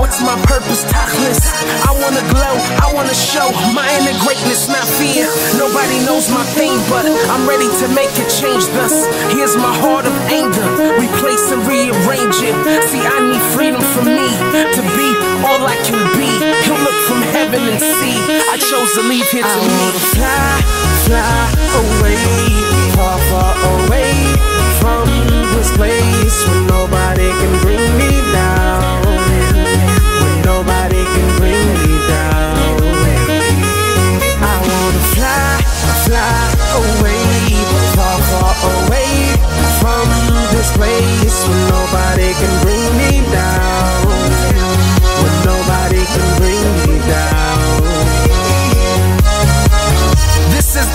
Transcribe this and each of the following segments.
What's my purpose? Tachless. I wanna glow, I wanna show my inner greatness, not fear. Nobody knows my pain, but I'm ready to make a change. Thus, here's my heart of anger. Replace and rearrange it. See, I need freedom for me to be all I can be. He'll look from heaven and see. I chose to leave here to I wanna fly, fly away, far, far away from this place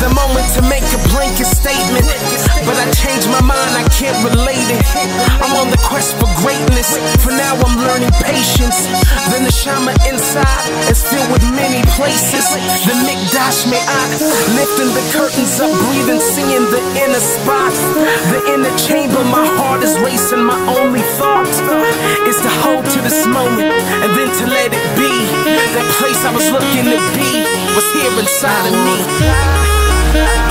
the moment to make a blanket statement. But I changed my mind, I can't relate it. I'm on the quest for greatness. For now, I'm learning patience. The neshama inside is filled with many places. The mikdash me'at, lifting the curtains up, breathing, seeing the inner spot. The inner chamber, my heart is racing. My only thought is to hold to this moment and then to let it be. That place I was looking to be was here inside of me. Thank